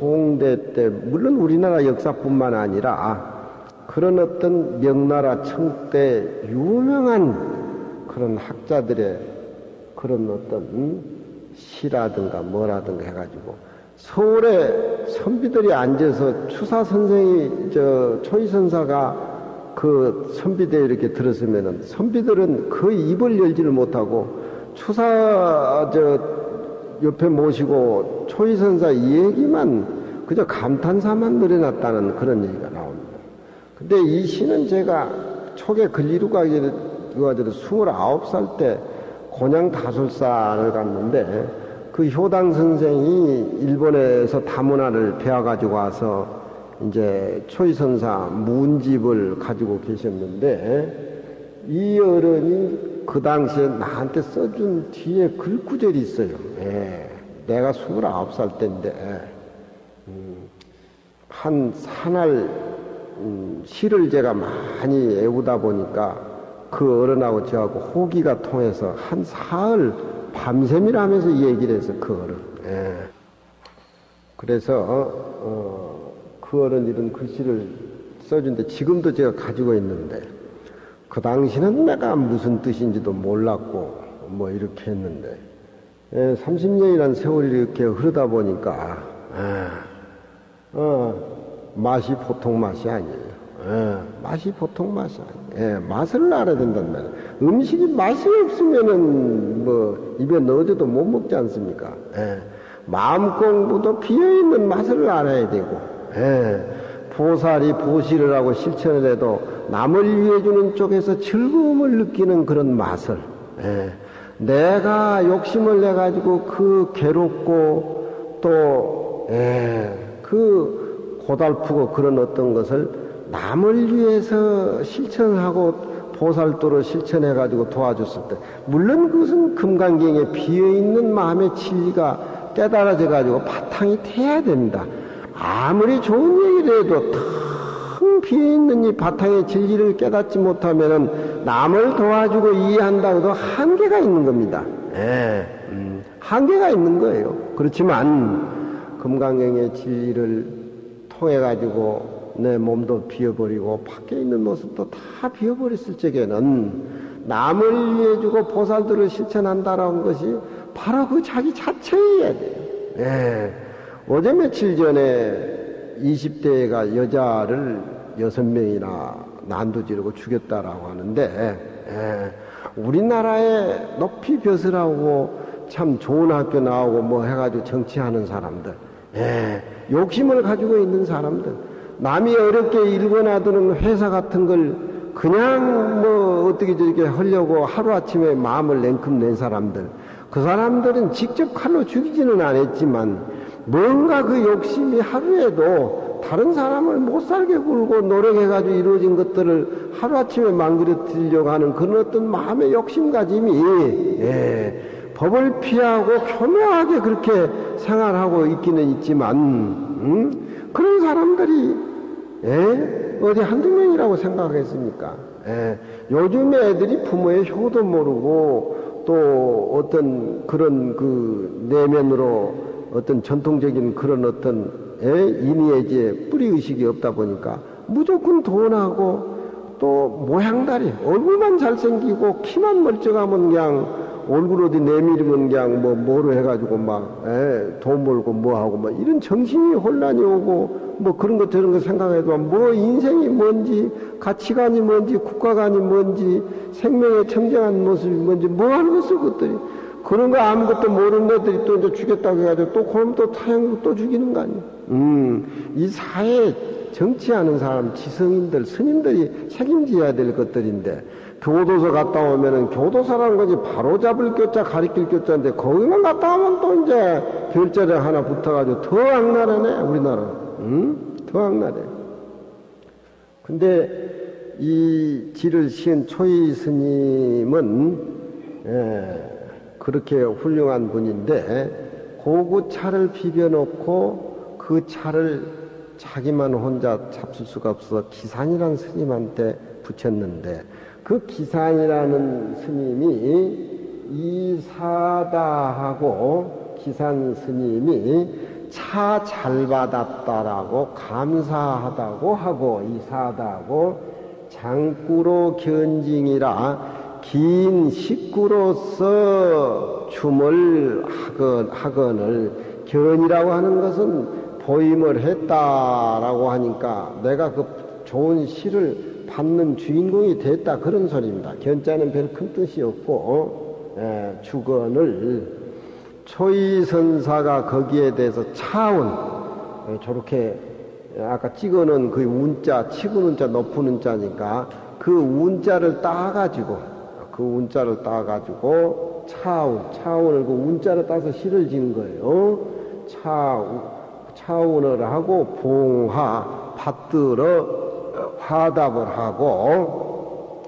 홍대 때 물론 우리나라 역사뿐만 아니라 그런 어떤 명나라 청때 유명한 그런 학자들의 그런 어떤 시라든가 뭐라든가 해가지고 서울에 선비들이 앉아서 추사 선생이 저 초이 선사가 그 선비대에 이렇게 들었으면은 선비들은 거의 입을 열지를 못하고 추사 저 옆에 모시고 초이선사 얘기만 그저 감탄사만 늘어났다는 그런 얘기가 나옵니다. 근데 이 시는 제가 초계 글리루가 가지고 스물아홉 살때 곤양 다술사를 갔는데 그 효당 선생이 일본에서 다문화를 배워가지고 와서 이제 초이선사 문집을 가지고 계셨는데 이 어른이 그 당시에 나한테 써준 뒤에 글구절이 있어요. 예. 내가 스물아홉 살 때인데 음, 한 사날 음, 시를 제가 많이 애우다 보니까 그 어른하고 저하고 호기가 통해서 한 사흘 밤샘이라면서 얘기를 해서 그 어른. 예. 그래서 어, 그 어른 이런 글씨를 써준데 지금도 제가 가지고 있는데 그 당시는 내가 무슨 뜻인지도 몰랐고 뭐 이렇게 했는데 예, 30년이라는 세월이 이렇게 흐르다 보니까 예, 어, 맛이 보통 맛이 아니에요. 예, 맛이 보통 맛이 아니에요. 예, 맛을 알아야 된단 말이에요. 음식이 맛이 없으면은 뭐 입에 넣어줘도 못 먹지 않습니까? 예, 마음 공부도 비어있는 맛을 알아야 되고 예, 보살이 보시를 하고 실천을 해도 남을 위해 주는 쪽에서 즐거움을 느끼는 그런 맛을 예, 내가 욕심을 내 가지고 그 괴롭고 또 예, 그 고달프고 그런 어떤 것을 남을 위해서 실천하고 보살도로 실천해 가지고 도와줬을 때 물론 그것은 금강경에 비어 있는 마음의 진리가 깨달아져 가지고 바탕이 돼야 됩니다. 아무리 좋은 얘기를 해도 텅 비어있는 이 바탕의 진리를 깨닫지 못하면 남을 도와주고 이해한다고 해도 한계가 있는 겁니다. 예, 음, 한계가 있는 거예요. 그렇지만 금강경의 진리를 통해 가지고 내 몸도 비어버리고 밖에 있는 모습도 다 비어버렸을 적에는 남을 위해 주고 보살들을 실천한다라는 것이 바로 그 자기 자체여야 돼요. 예. 어제 며칠 전에 20대가 여자를 여섯 명이나 난도 지르고 죽였다라고 하는데, 예, 우리나라에 높이 벼슬하고 참 좋은 학교 나오고 뭐 해가지고 정치하는 사람들, 예, 욕심을 가지고 있는 사람들, 남이 어렵게 일궈놔두는 회사 같은 걸 그냥 뭐 어떻게 저렇게 하려고 하루아침에 마음을 냉큼 낸 사람들, 그 사람들은 직접 칼로 죽이지는 않았지만 뭔가 그 욕심이 하루에도 다른 사람을 못 살게 굴고 노력해가지고 이루어진 것들을 하루아침에 망그러뜨리려고 하는 그런 어떤 마음의 욕심가짐이 예, 법을 피하고 교묘하게 그렇게 생활하고 있기는 있지만 음? 그런 사람들이 예? 어디 한두 명이라고 생각하겠습니까? 예, 요즘 애들이 부모의 효도 모르고 또 어떤 그런 그 내면으로 어떤 전통적인 그런 어떤 인의의지에 뿌리 의식이 없다 보니까 무조건 돈하고 또 모양다리 얼굴만 잘생기고 키만 멀쩡하면 그냥 얼굴 어디 내밀으면 그냥 뭐 뭐로 해가지고 막돈 벌고 뭐하고 뭐 이런 정신이 혼란이 오고 뭐 그런 것 저런 거 생각해도 뭐 인생이 뭔지 가치관이 뭔지 국가관이 뭔지 생명의 청정한 모습이 뭔지 뭐 하는 것을 그것들이 그런 거 아무것도 모르는 것들이 또 이제 죽였다고 해가지고 또 그럼 또 타향으로 또 죽이는 거 아니에요. 음, 이 사회에 정치하는 사람, 지성인들, 스님들이 책임져야 될 것들인데, 교도소 갔다 오면은 교도소라는 거지 바로 잡을 교자, 가리킬 교자인데, 거기만 갔다 오면 또 이제 별자리 하나 붙어가지고 더 악랄하네, 우리나라. 음? 더 악랄해. 근데 이 지를 시은 초이 스님은, 예, 그렇게 훌륭한 분인데 고구 차를 비벼놓고 그 차를 자기만 혼자 잡술 수가 없어서 기산이라는 스님한테 붙였는데 그 기산이라는 스님이 이사다하고 기산 스님이 차 잘 받았다라고 감사하다고 하고 이사하다고 장꾸로 견징이라 긴 식구로서 춤을 하건, 하건을 견이라고 하는 것은 보임을 했다라고 하니까 내가 그 좋은 시를 받는 주인공이 됐다 그런 소리입니다. 견자는 별 큰 뜻이 없고 예, 주건을 초이선사가 거기에 대해서 차운 예, 저렇게 아까 찍어놓은 그 운자 치고 운자 높은 운자니까 그 운자를 따가지고 그 운자를 따가지고 차운 차운을 그 운자를 따서 시를 지는 거예요. 차 차운을 하고 봉하 받들어 화답을 하고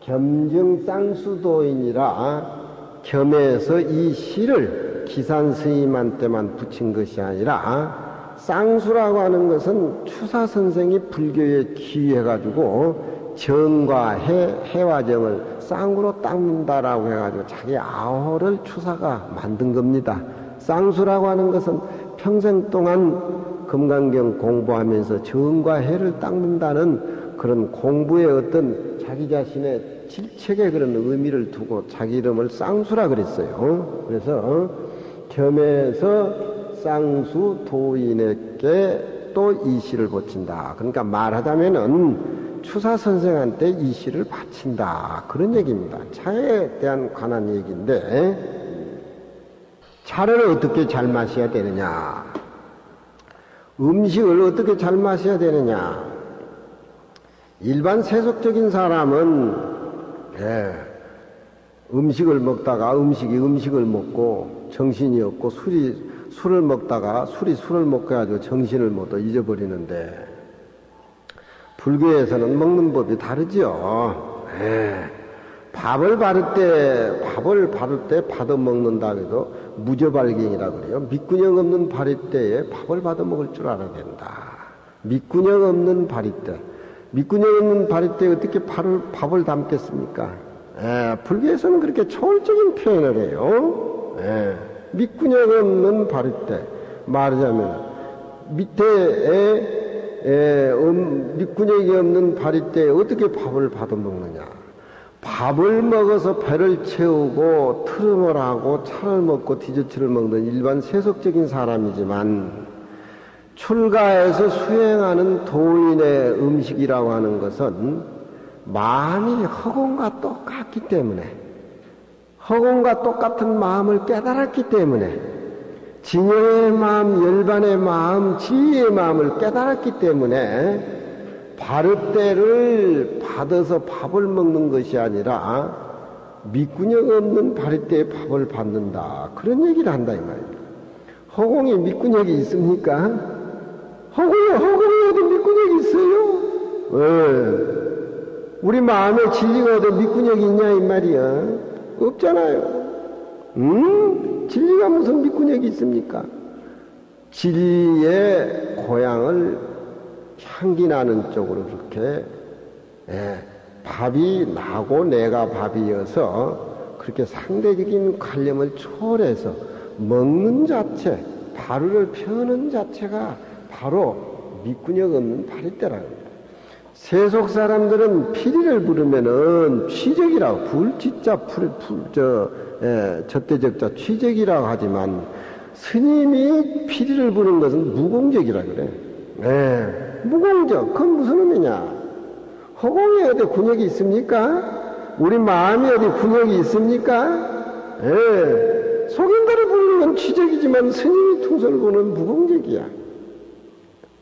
겸증 쌍수도인이라 겸해서 이 시를 기산 스님한테만 붙인 것이 아니라 쌍수라고 하는 것은 추사 선생이 불교에 기해가지고 정과 해, 해와정을 쌍으로 닦는다라고 해가지고 자기 아호를 추사가 만든 겁니다. 쌍수라고 하는 것은 평생 동안 금강경 공부하면서 정과 해를 닦는다는 그런 공부의 어떤 자기 자신의 질책의 그런 의미를 두고 자기 이름을 쌍수라 그랬어요. 그래서 겸해서 쌍수 도인에게 또 이 시를 바친다. 그러니까 말하자면은 추사 선생한테 이 시를 바친다. 그런 얘기입니다. 차에 대한 관한 얘기인데 차를 어떻게 잘 마셔야 되느냐? 음식을 어떻게 잘 마셔야 되느냐? 일반 세속적인 사람은 예, 음식을 먹다가 음식이 음식을 먹고 정신이 없고 술이 술을 먹다가 술이 술을 먹고 해가지고 정신을 못 잊어버리는데 불교에서는 먹는 법이 다르죠. 예. 밥을 바를 때 밥을 바를 때 받아 먹는다 해도 무저발갱이라 그래요. 밑구녕 없는 바리 때에 밥을 받아 먹을 줄 알아야 된다. 밑구녕 없는 바리 때. 밑구녕 없는 바리때에 어떻게 밥을, 밥을 담겠습니까? 예, 불교에서는 그렇게 초월적인 표현을 해요. 예, 밑구녕 없는 바리 때. 말하자면 밑에 에 에, 음, 밑구녕이 없는 바리때에 어떻게 밥을 받아 먹느냐? 밥을 먹어서 배를 채우고 트름을 하고 차를 먹고 디저트를 먹는 일반 세속적인 사람이지만 출가해서 수행하는 도인의 음식이라고 하는 것은 마음이 허공과 똑같기 때문에 허공과 똑같은 마음을 깨달았기 때문에 진영의 마음, 열반의 마음, 지혜의 마음을 깨달았기 때문에 바르때를 받아서 밥을 먹는 것이 아니라 밑구녕 없는 바르때에 밥을 받는다. 그런 얘기를 한다 이 말입니다. 허공에 밑구녕이 있습니까? 허공에 허공에 어디 밑구녕이 있어요? 네. 우리 마음에 진리가 어디 밑구녕이 있냐 이 말이야. 없잖아요. 음? 진리가 무슨 밑구녕이 있습니까? 진리의 고향을 향기 나는 쪽으로 그렇게 예, 밥이 나고 내가 밥이어서 그렇게 상대적인 관념을 초월해서 먹는 자체, 바루를 펴는 자체가 바로 밑구녕 없는 거예요. 세속 사람들은 피리를 부르면은 취적이라고 불지자 풀, 풀, 저, 예, 취적이라고 하지만 스님이 피리를 부는 것은 무공적이라 그래. 예. 무공적, 그건 무슨 의미냐? 허공에 어디 군역이 있습니까? 우리 마음이 어디 군역이 있습니까? 예. 속인다를 보는 건 취적이지만 스님이 통솔을 보는 무공적이야.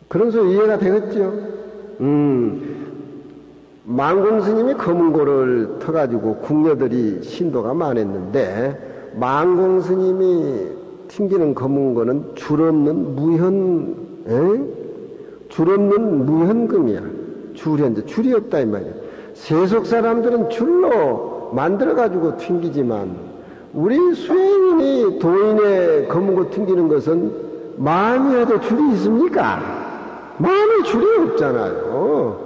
그런 소리 이해가 되겠죠? 음. 망공 스님이 검은고를 터가지고 궁녀들이 신도가 많았는데 망공 스님이 튕기는 검은고는 줄 없는 무현, 에? 줄 없는 무현금이야. 줄현재 줄이 없다 이 말이야. 세속 사람들은 줄로 만들어 가지고 튕기지만 우리 수행인이 도인의 검은고 튕기는 것은 마음이 해도 줄이 있습니까? 마음에 줄이 없잖아요.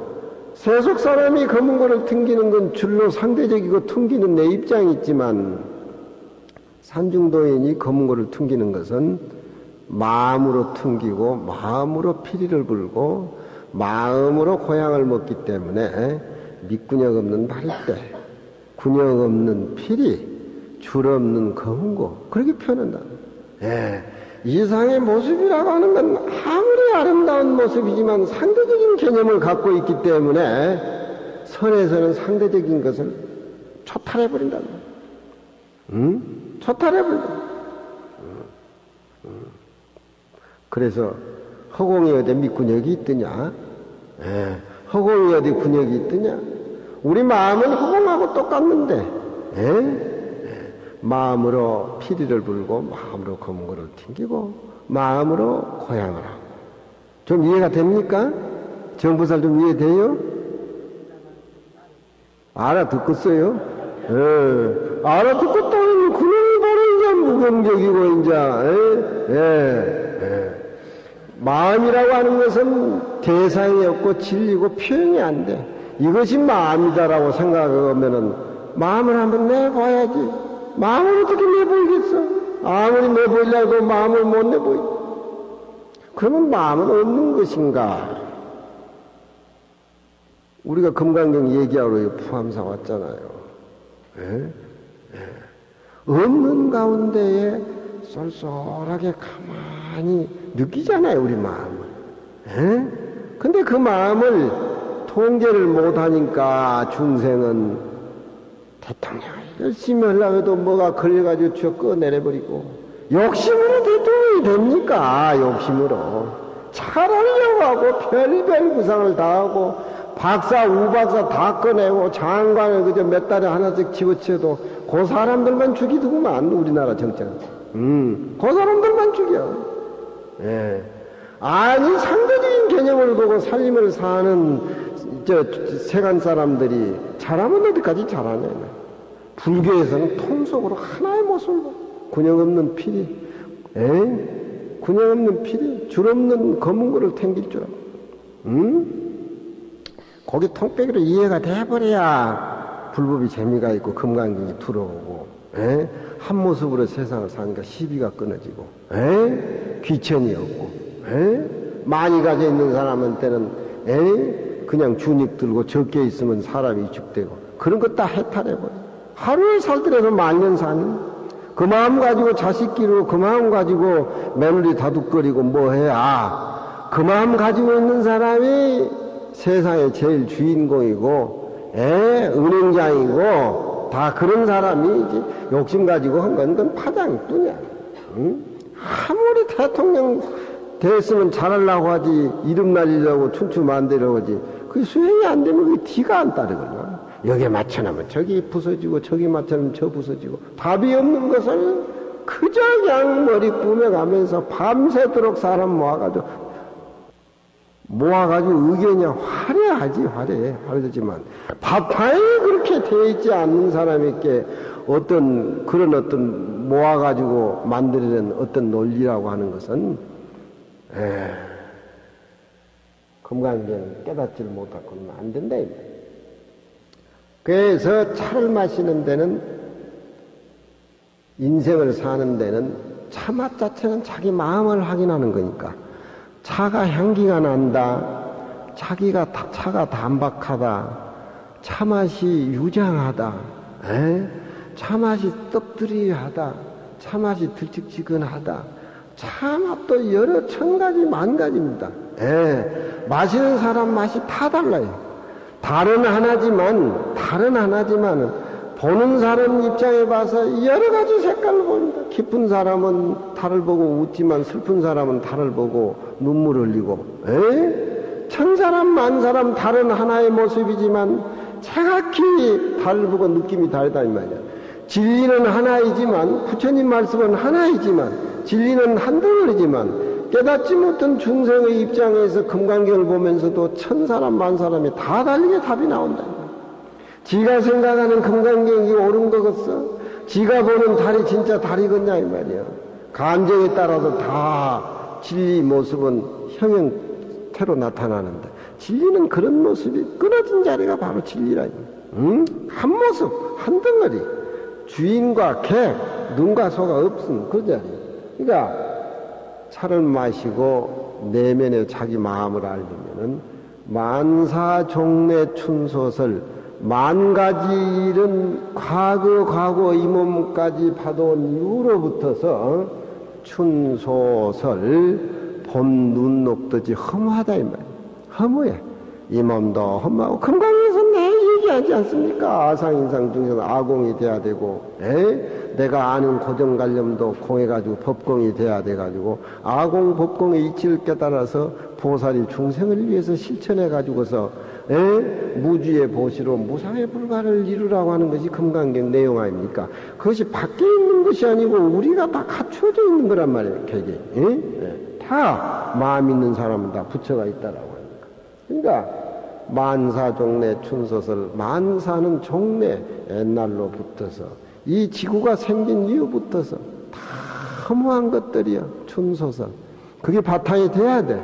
세속 사람이 검은고를 튕기는 건 줄로 상대적이고 튕기는 내 입장이 있지만 산중도인이 검은고를 튕기는 것은 마음으로 퉁기고 마음으로 피리를 불고 마음으로 고향을 먹기 때문에 밑구녕 없는 발대, 군형 없는 피리, 줄 없는 검고 그렇게 표현한다. 예. 이상의 모습이라고 하는 건 아무리 아름다운 모습이지만 상대적인 개념을 갖고 있기 때문에 선에서는 상대적인 것을 초탈해버린다. 응? 초탈해버린다. 그래서 허공이 어디 밑군역이 있더냐? 예, 허공이 어디 군역이 있더냐? 우리 마음은 허공하고 똑같는데, 예? 예, 마음으로 피리를 불고, 마음으로 검거를 튕기고, 마음으로 고향을 하고. 좀 이해가 됩니까? 정부살 좀 이해돼요? 알아듣겠어요? 예, 알아듣고 또 그놈이 바로 이제 무경적이고, 이제, 예, 예, 예. 마음이라고 하는 것은 대상이 없고 진리고 표현이 안 돼. 이것이 마음이다라고 생각하면은 마음을 한번 내봐야지. 마음을 어떻게 내보이겠어? 아무리 내보이려고 마음을 못 내보이. 그러면 마음은 없는 것인가? 우리가 금강경 얘기하러 포함사 왔잖아요. 예? 예. 없는 가운데에 쏠쏠하게 가만히 느끼잖아요, 우리 마음을. 에? 근데 그 마음을 통제를 못하니까 중생은 대통령 열심히 하려고 해도 뭐가 걸려가지고 쭉 꺼내려버리고 욕심으로 대통령이 됩니까? 욕심으로. 잘하려고 하고 별별 구상을 다 하고 박사, 우박사 다 꺼내고 장관을 그저 몇 달에 하나씩 집어치워도 그 사람들만 죽이더구만 우리나라 정책. 음, 그 사람들만 죽여. 예. 아니 상대적인 개념을 보고 살림을 사는 저 세간 사람들이 잘하면 어디까지 잘하냐. 불교에서는 통속으로 하나의 모습을 봐. 군형 없는 피리, 에? 군형 없는 피리, 줄 없는 검은 거를 탱길 줄 알아. 응? 거기 통빼기로 이해가 돼버려야 불법이 재미가 있고 금강경이 들어오고, 에? 한 모습으로 세상을 사니까 시비가 끊어지고, 에? 귀천이 없고, 에? 많이 가져 있는 사람한테는, 에? 그냥 주닉 들고 적게 있으면 사람이 죽되고 그런 거다 해탈해버려. 하루에 살더라도 만년 사는, 그 마음 가지고 자식 기르고, 그 마음 가지고 며느리 다둑거리고 뭐 해야, 그 마음 가지고 있는 사람이 세상의 제일 주인공이고, 에? 은행장이고, 다 그런 사람이 이제 욕심 가지고 한 건 그건 파장뿐이야. 응? 아무리 대통령 됐으면 잘하려고 하지, 이름 날리려고 춘추 만들려고 하지, 그 수행이 안 되면 그 뒤가 안 따르거든. 여기에 맞춰놓으면 저기 부서지고, 저기 맞춰놓으면 저 부서지고, 답이 없는 것을 그저 그냥 머리 꾸며가면서 밤새도록 사람 모아가지고 모아가지고 의견이 화려하지, 화려해. 화려하지만, 바파에 그렇게 돼 있지 않는 사람에게 어떤, 그런 어떤 모아가지고 만들어낸 어떤 논리라고 하는 것은, 에, 금강경 깨닫지를 못하고는 안 된다. 그래서 차를 마시는 데는, 인생을 사는 데는 차 맛 자체는 자기 마음을 확인하는 거니까. 차가 향기가 난다. 차기가 차가 단박하다. 차 맛이 유장하다. 에? 차 맛이 떡들이하다. 차 맛이 들찍지근하다. 차 맛도 여러 천 가지 만 가지입니다. 에? 마시는 사람 맛이 다 달라요. 다른 하나지만 다른 하나지만은 보는 사람 입장에 봐서 여러 가지 색깔을 보입니다. 기쁜 사람은 달을 보고 웃지만 슬픈 사람은 달을 보고 눈물 흘리고, 에? 천 사람, 만 사람 다른 하나의 모습이지만 정확히 달을 보고 느낌이 다르다 이 말이야. 진리는 하나이지만 부처님 말씀은 하나이지만 진리는 한 덩어리지만 깨닫지 못한 중생의 입장에서 금강경을 보면서도 천 사람, 만 사람이 다 다르게 답이 나온다. 지가 생각하는 금강경이 옳은 거겠어? 지가 보는 달이 진짜 달이겠냐 이 말이야. 감정에 따라서 다 진리 모습은 형형태로 나타나는데 진리는 그런 모습이 끊어진 자리가 바로 진리라. 응? 한 모습, 한 덩어리. 주인과 개, 눈과 소가 없음 그 자리. 그러니까 차를 마시고 내면에 자기 마음을 알리면은 만사 종래 춘소설 만 가지 일은 과거 과거 이 몸까지 봐온 이후로부터서 춘소설 봄 눈 녹듯이 허무하다 이 말이야 허무해. 이 몸도 험하고 건강해 얘기하지 않습니까? 아상인상 중에서 아공이 돼야 되고, 에? 내가 아는 고정관념도 공해가지고 법공이 돼야 돼가지고, 아공 법공의 이치를 깨달아서 보살이 중생을 위해서 실천해가지고서, 에? 무주의 보시로 무상의 불가를 이루라고 하는 것이 금강경 내용 아닙니까? 그것이 밖에 있는 것이 아니고 우리가 다 갖추어져 있는 거란 말이에요, 객이. 에? 다 마음 있는 사람은 다 부처가 있다라고. 그러니까 만사 종래 춘소설 만사는 종래 옛날로 붙어서 이 지구가 생긴 이후부터서 다 허무한 것들이야 춘소설. 그게 바탕이 돼야 돼.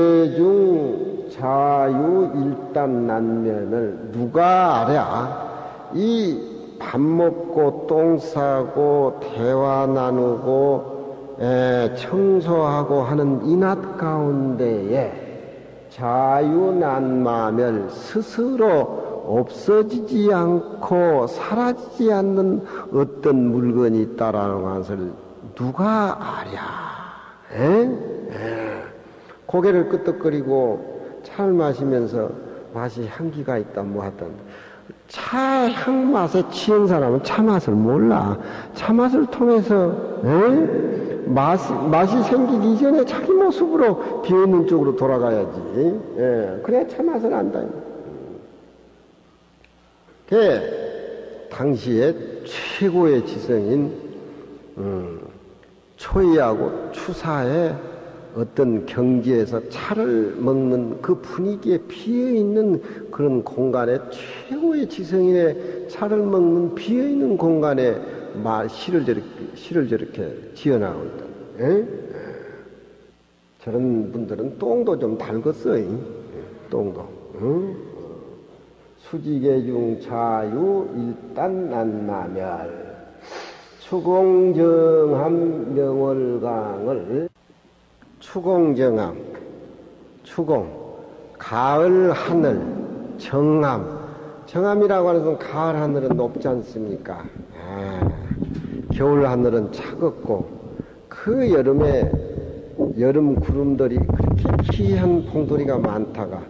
수지계중 자유 일단 난면을 누가 알아? 이 밥 먹고 똥 싸고 대화 나누고 청소하고 하는 이낮 가운데에 자유난마멸 스스로 없어지지 않고 사라지지 않는 어떤 물건이 있다라는 것을 누가 아랴? 에? 에. 고개를 끄덕거리고 차를 마시면서 맛이 향기가 있다 뭐 하던 차 향 맛에 취한 사람은 차 맛을 몰라. 차 맛을 통해서 에? 맛이, 맛이 생기기 전에 자기 모습으로 비어있는 쪽으로 돌아가야지. 예, 그래야 차 맛을 안다. 그 당시에 최고의 지성인 음, 초이하고 추사의 어떤 경지에서 차를 먹는 그 분위기에 비어 있는 그런 공간에 최고의 지성인의 차를 먹는 비어 있는 공간에 말 시를 저렇게 시를 저렇게 지어나고 있다. 에? 저런 분들은 똥도 좀 달궜어. 이? 똥도. 응? 수지계중 자유 일단 난나멸 추공정함 명월강을 추공정함 추공 가을 하늘 정함 정함이라고 하는 것은 가을 하늘은 높지 않습니까? 아, 겨울 하늘은 차갑고 그 여름에 여름 구름들이 그렇게 희한 봉돌이가 많다가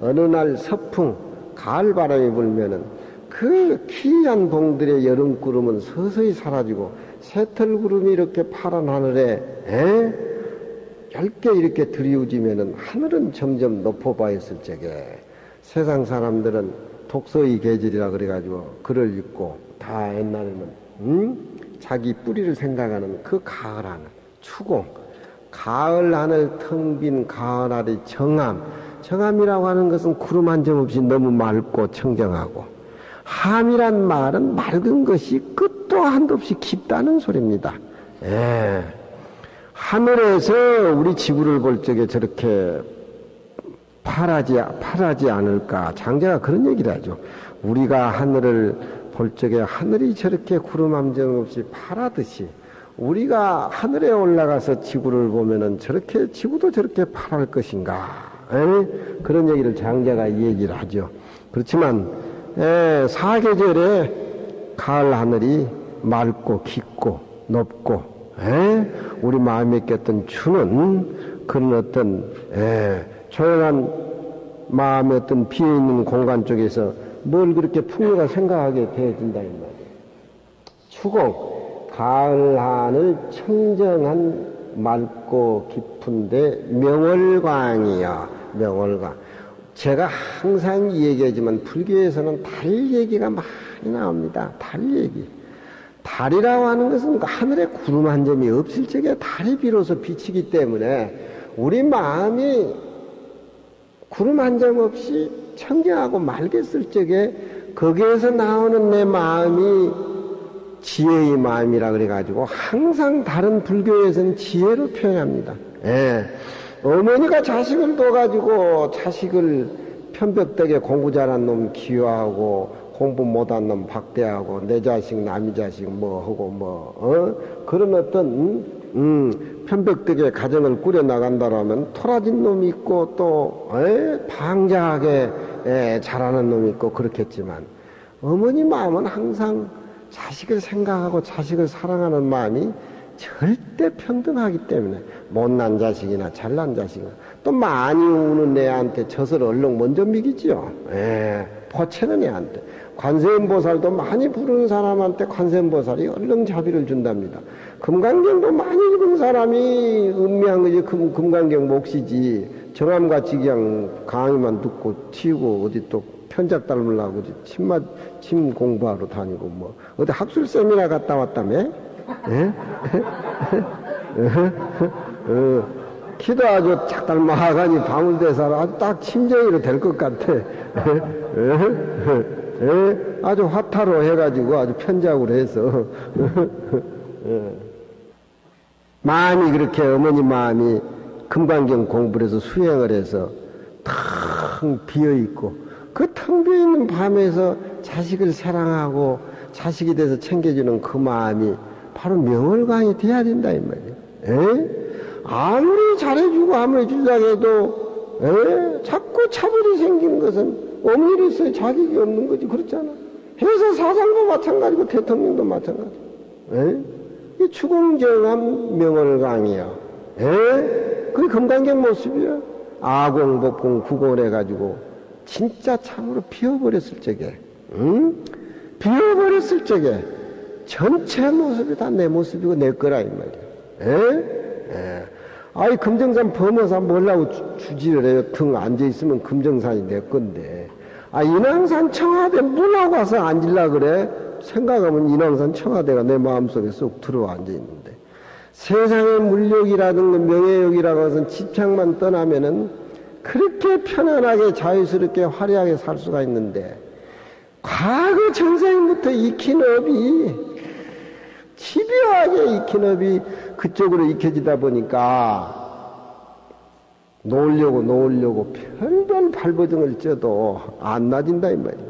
어느 날 서풍 가을 바람이 불면은 그 희한 봉들의 여름 구름은 서서히 사라지고 새털 구름이 이렇게 파란 하늘에 에? 얇게 이렇게 들이우지면은 하늘은 점점 높아봐 있을 적에 세상 사람들은 독서의 계절이라 그래가지고 글을 읽고 다 옛날에는 응? 자기 뿌리를 생각하는 그 가을 하늘 추공 가을 하늘 텅 빈 가을 하늘의 정함 정함이라고 하는 것은 구름 한 점 없이 너무 맑고 청정하고 함이란 말은 맑은 것이 끝도 한도 없이 깊다는 소리입니다. 예. 하늘에서 우리 지구를 볼 적에 저렇게 파라지, 파라지 않을까. 장자가 그런 얘기를 하죠. 우리가 하늘을 볼 적에 하늘이 저렇게 구름 함정 없이 파라듯이 우리가 하늘에 올라가서 지구를 보면은 저렇게 지구도 저렇게 파랄 것인가. 에? 그런 얘기를 장자가 얘기를 하죠. 그렇지만 에, 사계절에 가을 하늘이 맑고 깊고 높고 에? 우리 마음에 꼈던 추는 그런 어떤 에, 조용한 마음의 어떤 비어 있는 공간 쪽에서 뭘 그렇게 풍요가 생각하게 되어진다 이 말이에요. 추공 가을 하늘 청정한 맑고 깊은데 명월광이야 명월광. 제가 항상 얘기하지만 불교에서는 달 얘기가 많이 나옵니다. 달 얘기. 달이라고 하는 것은 그 하늘에 구름 한 점이 없을 적에 달이 비로소 비치기 때문에 우리 마음이 구름 한 점 없이 청정하고 맑겠을 적에 거기에서 나오는 내 마음이 지혜의 마음이라 그래가지고 항상 다른 불교에서는 지혜로 표현합니다. 예. 어머니가 자식을 둬가지고 자식을 편벽되게 공부 잘한 놈 기여하고 공부 못한 놈 박대하고 내 자식 남의 자식 뭐 하고 뭐 어? 그런 어떤 음, 편백되게 가정을 꾸려 나간다라면 토라진 놈이 있고 또 에? 방자하게 에, 자라는 놈이 있고 그렇겠지만 어머니 마음은 항상 자식을 생각하고 자식을 사랑하는 마음이 절대 평등하기 때문에 못난 자식이나 잘난 자식이나 또 많이 우는 애한테 젖을 얼른 먼저 미기지요. 예, 포체는 애한테. 관세음보살도 많이 부르는 사람한테 관세음보살이 얼른 자비를 준답니다. 금강경도 많이 읽은 사람이 음미한 거지 금, 금강경 몫이지 정함같이 그냥 강의만 듣고 튀고 어디 또 편작 닮으려고 침마 침 공부하러 다니고 뭐 어디 학술 세미나 갔다 왔다며? 예? 어, 키도 아주 착 닮아가니 방울대사로 아주 딱 침정이로 될 것 같아. 예? 아주 화타로 해가지고 아주 편작으로 해서. 많이 그렇게 어머니 마음이 금강경 공부를 해서 수행을 해서 텅 비어있고 그 텅 비어있는 밤에서 자식을 사랑하고 자식이 돼서 챙겨주는 그 마음이 바로 명월강이 돼야 된다 이 말이에요. 에? 아무리 잘해주고 아무리 주장해도 에? 자꾸 차별이 생기는 것은 어머니로서의 자격이 없는 거지 그렇잖아. 회사 사장도 마찬가지고 대통령도 마찬가지. 에? 이 추공정한 명월강이야. 에? 그게 금강경 모습이야. 아공복공 구골해가지고 진짜 참으로 비워버렸을 적에, 응? 비워버렸을 적에 전체 모습이 다 내 모습이고 내 거라 이 말이야. 에? 에. 아이 금정산 범어산 뭘라고 주지를 해요. 등 앉아 있으면 금정산이 내 건데. 아 인왕산 청와대 문하고 가서 앉을라 그래. 생각하면 인왕산 청와대가 내 마음속에 쏙 들어와 앉아 있는데 세상의 물욕이라든가 명예욕이라고 해서 집착만 떠나면은 그렇게 편안하게 자유스럽게 화려하게 살 수가 있는데 과거 전생부터 익힌 업이 집요하게 익힌 업이 그쪽으로 익혀지다 보니까 놓으려고 놓으려고 별별 발버둥을 쪄도 안 나진다 이 말이야.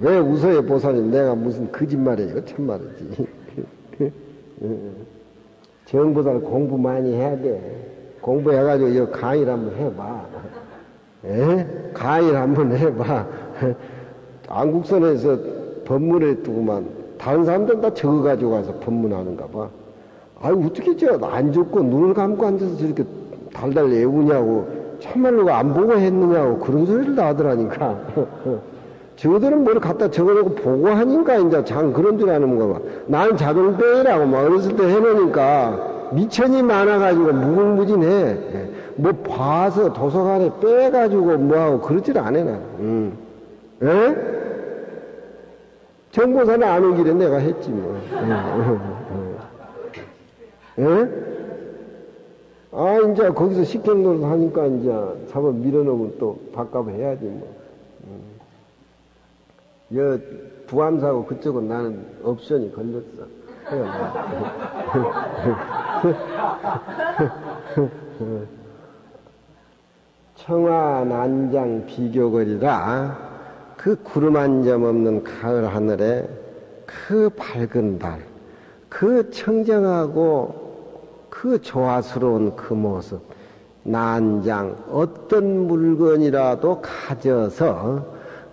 왜 웃어요 보살님 내가 무슨 거짓말이에요 참말이지. 정보살 공부 많이 해야 돼. 공부해가지고 이 강의를 한번 해봐. 에? 강의를 한번 해봐. 안국선에서 법문을 두고만 다른 사람들은 다 적어 가지고 가서 법문하는가 봐. 아유 어떻게 저안 죽고 눈을 감고 앉아서 저렇게 달달 애우냐고 참말로 안 보고 했느냐고 그런 소리를 다 하더라니까. 저들은 뭘 갖다 적어놓고 보고 하니까 이제 장 그런 줄 아는 거 봐. 나는 자동배라고 막 어렸을 때 해놓으니까 미천이 많아가지고 무궁무진해. 뭐 봐서 도서관에 빼가지고 뭐하고 그러질 않아, 나. 응. 에? 정보사는 아는 길에 내가 했지 뭐. 에? 아, 이제 거기서 식경노릇 하니까 이제 잡아 밀어놓으면 또 밥값 해야지 뭐. 여 부암사고 그쪽은 나는 옵션이 걸렸어. 청아 난장 비교거리라 그 구름 한 점 없는 가을 하늘에 그 밝은 달, 그 청정하고 그 조화스러운 그 모습, 난장 어떤 물건이라도 가져서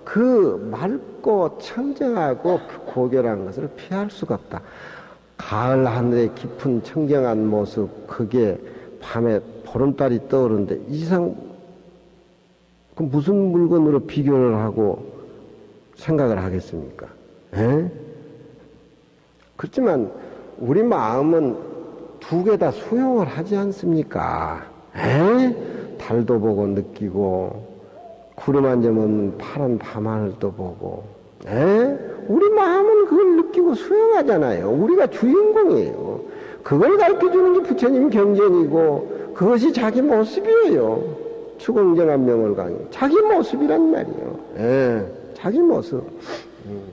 그 맑고 청정하고 그 고결한 것을 피할 수가 없다. 가을 하늘의 깊은 청정한 모습, 그게 밤에 보름달이 떠오르는데 이상 그 무슨 물건으로 비교를 하고 생각을 하겠습니까? 에? 그렇지만 우리 마음은 두 개 다 수용을 하지 않습니까? 에? 달도 보고 느끼고 구름 한 점 없는 파란 밤하늘도 보고, 에? 우리 마음은 그걸 느끼고 수용하잖아요. 우리가 주인공이에요. 그걸 가르쳐 주는 게 부처님 경전이고, 그것이 자기 모습이에요. 추공정한 명을 강의. 자기 모습이란 말이에요. 에, 자기 모습. 음.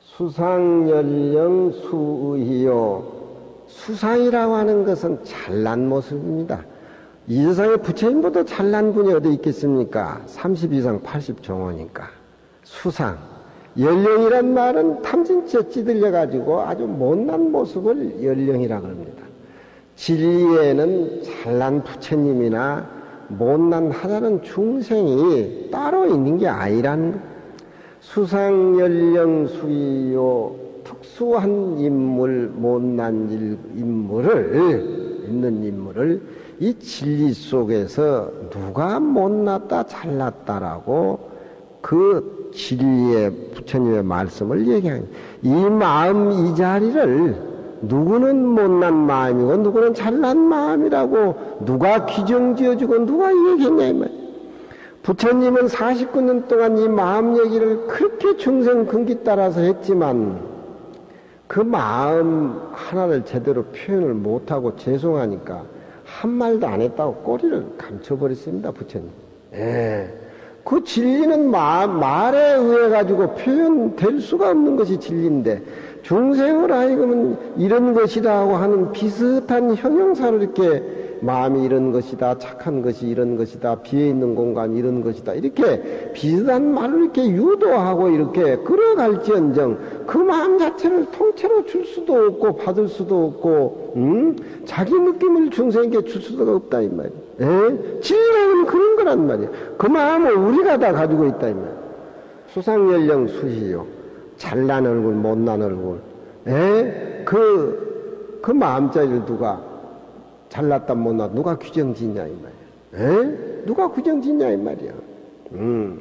수상연령 수의요. 수상이라고 하는 것은 잘난 모습입니다. 이 세상에 부처님보다 잘난 분이 어디 있겠습니까? 30 이상 80 정호니까. 수상. 연령이란 말은 탐진치에 찌들려가지고 아주 못난 모습을 연령이라 그럽니다. 진리에는 잘난 부처님이나 못난 하자는 중생이 따로 있는 게 아니라는 거. 수상연령 수위요 특수한 인물 못난 인물을 있는 인물을 이 진리 속에서 누가 못났다 잘났다라고 그 진리의 부처님의 말씀을 얘기하는 이 마음 이 자리를 누구는 못난 마음이고 누구는 잘난 마음이라고 누가 규정 지어주고 누가 얘기했냐 이 말이야. 부처님은 49년 동안 이 마음 얘기를 그렇게 중생 근기 따라서 했지만 그 마음 하나를 제대로 표현을 못하고 죄송하니까 한 말도 안 했다고 꼬리를 감춰버렸습니다, 부처님. 예. 그 진리는 마, 말에 의해 가지고 표현될 수가 없는 것이 진리인데 중생을 하여금은 이런 것이다 하고 하는 비슷한 형용사를 이렇게 마음이 이런 것이다, 착한 것이 이런 것이다, 비어 있는 공간 이런 것이다, 이렇게 비슷한 말을 이렇게 유도하고 이렇게 끌어갈지언정 그 마음 자체를 통째로 줄 수도 없고 받을 수도 없고, 음? 자기 느낌을 중생에게 줄 수도 없다, 이 말이야. 에? 진리는 그런 거란 말이야. 그 마음을 우리가 다 가지고 있다, 이 말이야. 수상연령 수시요. 잘난 얼굴, 못난 얼굴. 에? 그, 그 마음자리를 누가 잘났다 못났다 누가 규정 짓냐 이 말이야. 에? 누가 규정 짓냐 이 말이야. 음.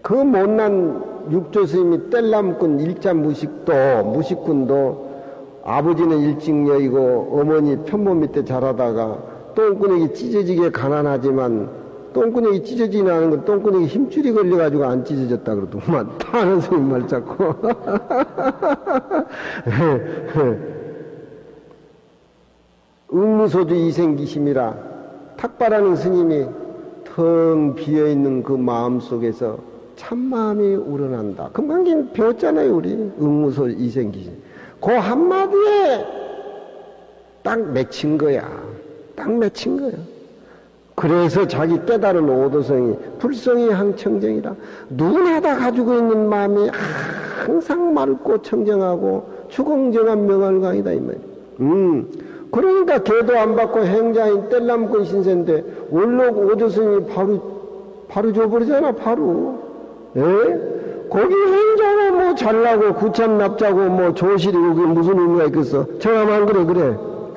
그 못난 육조 스님이 뗄람꾼 일자 무식도 무식꾼도 아버지는 일찍여이고 어머니 편모 밑에 자라다가 똥꾸녕이 찢어지게 가난하지만 똥꾸녕이 찢어지는 하는 건 똥꾸녕이 힘줄이 걸려가지고 안 찢어졌다 그러더만 타는 스님 말 잡고 응무소주 이생기심이라 탁발하는 스님이 텅 비어있는 그 마음 속에서 참마음이 우러난다. 금강긴 배웠잖아요, 우리. 응무소 이생기심. 그 한마디에 딱 맺힌 거야. 딱 맺힌 거야. 그래서 자기 깨달은 오도성이 불성이 항청정이라 누구나 다 가지고 있는 마음이 항상 맑고 청정하고 추공정한 명월강이다 이 말이야. 음. 그러니까 개도 안 받고 행자인 뗄람꾼 신세인데 원록 오조스님이 바로 바로 줘버리잖아 바로 에? 거기 행자가 뭐 잘나고 구참 납자고 뭐 조실이 그게 무슨 의미가 있겠어 저만 안 그래 그래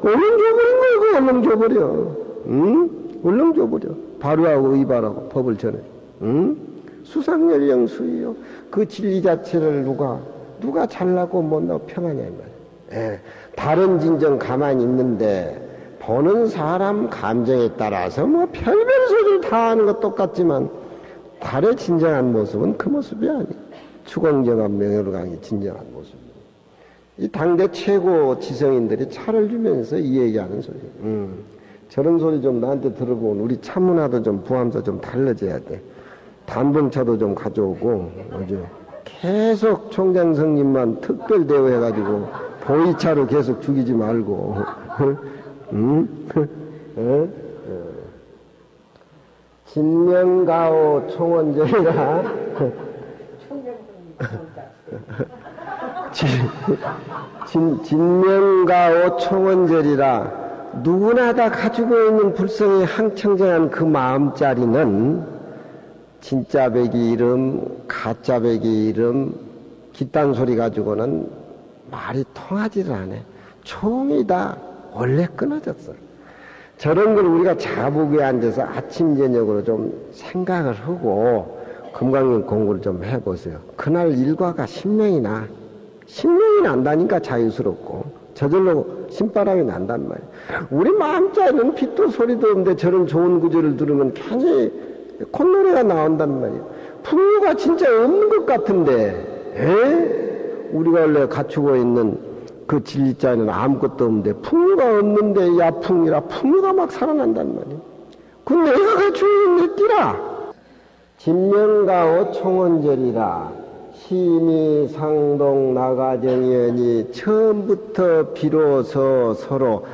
얼른 줘버린 거야 그 얼른 줘버려 응? 얼른 줘버려 바로하고 의발하고 법을 전해 응? 수상연령 수위요 그 진리 자체를 누가 누가 잘나고 못나고 평하냐 이 말이야 예, 다른 진정 가만히 있는데 보는 사람 감정에 따라서 뭐 별별 소리를 다 하는 것 똑같지만 달의 진정한 모습은 그 모습이 아니에요. 추공정한 명예로 강의 진정한 모습. 이 당대 최고 지성인들이 차를 주면서 이 얘기하는 소리. 음, 저런 소리 좀 나한테 들어보면 우리 차문화도 좀 부함도 좀 달라져야 돼. 단봉차도 좀 가져오고 아주 계속 총장 성님만 특별 대우해가지고 보이차로 계속 죽이지 말고, 응? 어? 진명가오 총원절이라 진, 진명가오 총원절이라 누구나 다 가지고 있는 불성이 항청정한 그 마음자리는 진짜 백이 이름, 가짜 백이 이름, 기딴 소리 가지고는 말이 통하지를 않아. 총이 다 원래 끊어졌어. 저런 걸 우리가 자복에 앉아서 아침, 저녁으로 좀 생각을 하고 금강경 공부를 좀 해보세요. 그날 일과가 신명이 나. 신명이 난다니까 자유스럽고 저절로 신바람이 난단 말이야. 우리 마음자리는 빛도 소리도 없는데 저런 좋은 구절을 들으면 괜히 콧노래가 나온단 말이야. 풍류가 진짜 없는 것 같은데, 에? 우리가 원래 갖추고 있는 그 진리자는 아무것도 없는데, 풍류가 없는데 야풍이라 풍류가 막 살아난단 말이야. 그 내가 갖추고 있는 띠라. 진명가오 총원절이라 심이 상동 나가정연이 처음부터 비로소 서로